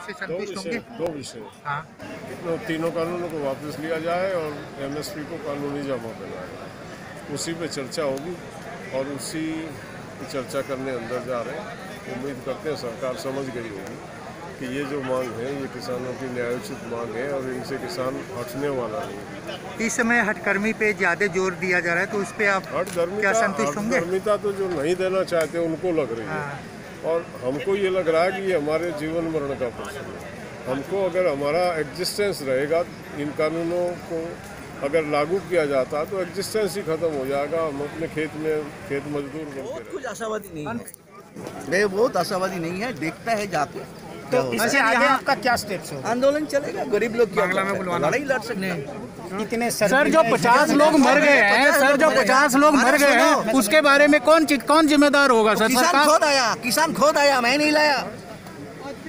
दो संतुष्ट विषय होंगे? दो विषय। हाँ। तो तीनों कानूनों को वापस लिया जाए और एमएसपी को कानूनी जमा बनाए उसी पे चर्चा होगी और उसी चर्चा करने अंदर जा रहे हैं। उम्मीद करते हैं सरकार समझ गई होगी कि ये जो मांग है ये किसानों की न्यायोचित मांग है और इनसे किसान हटने वाला नहीं है। इस समय हटकर्मी पे ज़्यादा ज़ोर दिया जा रहा है तो उस पर आप हट गर्मी क्या संतुष्ट होंगे? हठधर्मिता तो जो नहीं देना चाहते उनको लग रही है। हाँ। और हमको ये लग रहा है कि ये हमारे जीवन मरण का प्रश्न है। हमको अगर हमारा एग्जिस्टेंस रहेगा इन कानूनों को अगर लागू किया जाता तो एग्जिस्टेंस ही खत्म हो जाएगा। हम अपने खेत में खेत मजदूर बहुत कुछ आशावादी नहीं है। नहीं बहुत आशावादी नहीं है। देखता है जाके। तो इससे आगे आपका क्या स्टेप्स होगा? होगा। आंदोलन चलेगा गरीब लोग क्या? लड़ाई लड़ सकते हैं। इतने सर जो पचास लोग मर गए हैं सर जो पचास लोग मर गए हैं उसके बारे में कौन चीज़ कौन जिम्मेदार होगा? सर किसान खोद आया किसान खोद आया मैं नहीं लाया।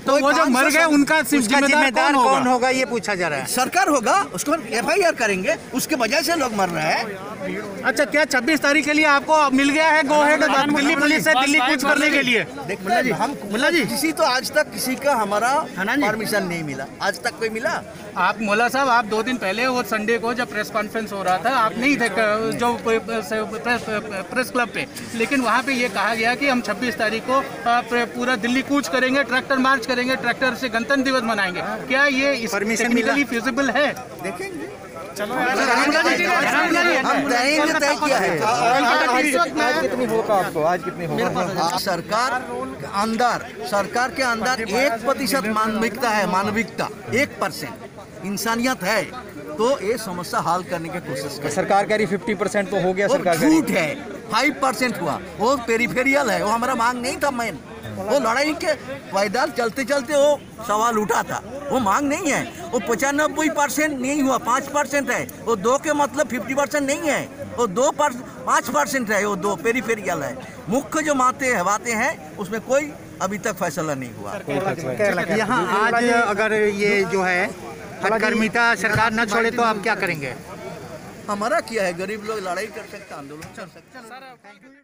तो वो जो मर गए उनका सिर्फ़ जिम्मेदार कौन होगा? ये पूछा जा रहा है। सरकार होगा उसको एफ़ आई आर करेंगे उसके वजह से लोग मर रहे हैं। अच्छा क्या 26 तारीख के लिए आपको मिल गया है? गो हेड दिल्ली पुलिस से दिल्ली कूच करने के लिए। देखते हैं हम मुल्ला जी। किसी तो आज तक किसी का हमारा परमिशन नहीं मिला। आज तक कोई मिला? आप मोला साहब आप दो दिन पहले वो संडे को जब प्रेस कॉन्फ्रेंस हो रहा था आप नहीं थे जो प्रेस, प्रेस क्लब पे। लेकिन वहाँ पे ये कहा गया कि हम 26 तारीख को पूरा दिल्ली कूच करेंगे ट्रैक्टर मार्च करेंगे ट्रैक्टर से गणतंत्र दिवस मनाएँगे। क्या ये परमिशन मिली? फिजिबल है? देखेंगे। तय किया है। आज कितनी होगा आपको? आज कितनी होगा? सरकार अंदर सरकार के अंदर एक प्रतिशत मानविकता है मानविकता एक परसेंट। इंसानियत है तो ये समस्या हल करने की कोशिश कर। सरकार कह रही फिफ्टी परसेंट तो हो गया सरकार झूठ है फाइव परसेंट हुआ वो पेरीफेरियल है वो हमारा मांग नहीं था मैन वो लड़ाई के पैदल चलते चलते वो सवाल उठा था वो मांग नहीं है। वो पचानबे परसेंट नहीं हुआ पाँच परसेंट है। वो दो के मतलब फिफ्टी परसेंट नहीं है। वो दो पर पाँच परसेंट है वो दो पेरीफेरियल है। मुख्य जो माते है बातें हैं उसमें कोई अभी तक फैसला नहीं हुआ। यहाँ आज अगर ये जो है हटकर्मिता सरकार न छोड़े तो आप क्या करेंगे? हमारा किया है गरीब लोग लड़ाई कर सकते आंदोलन कर सकते